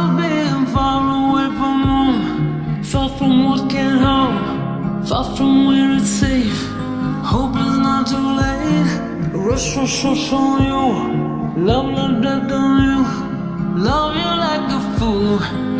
of being far away from home. Far from far from where it's safe. Hope it's not too late, rush, rush, rush on you. Love, love, death on you, love you like a fool.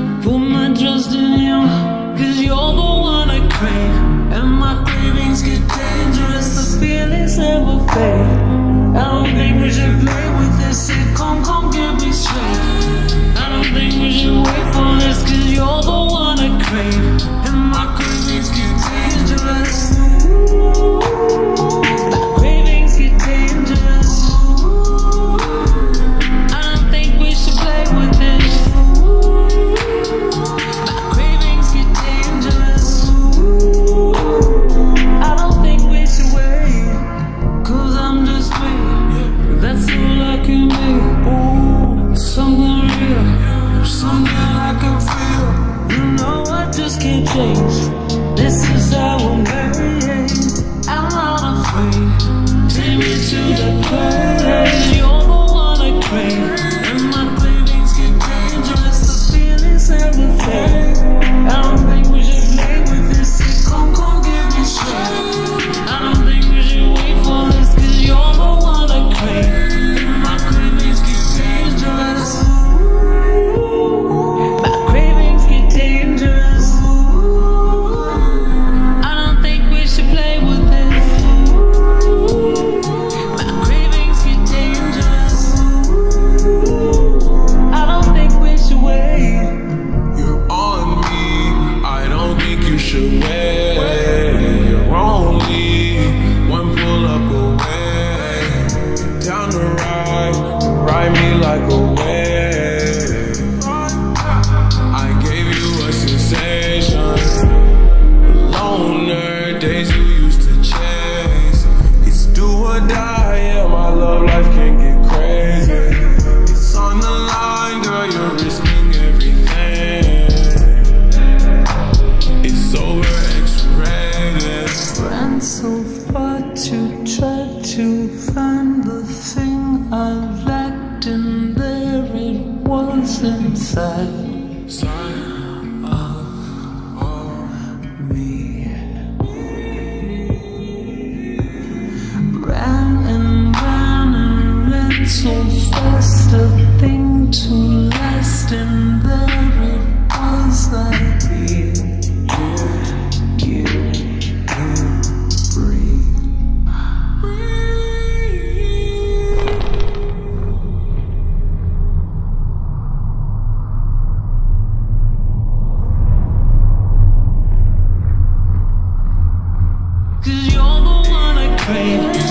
Was inside Cause you're the one I crave,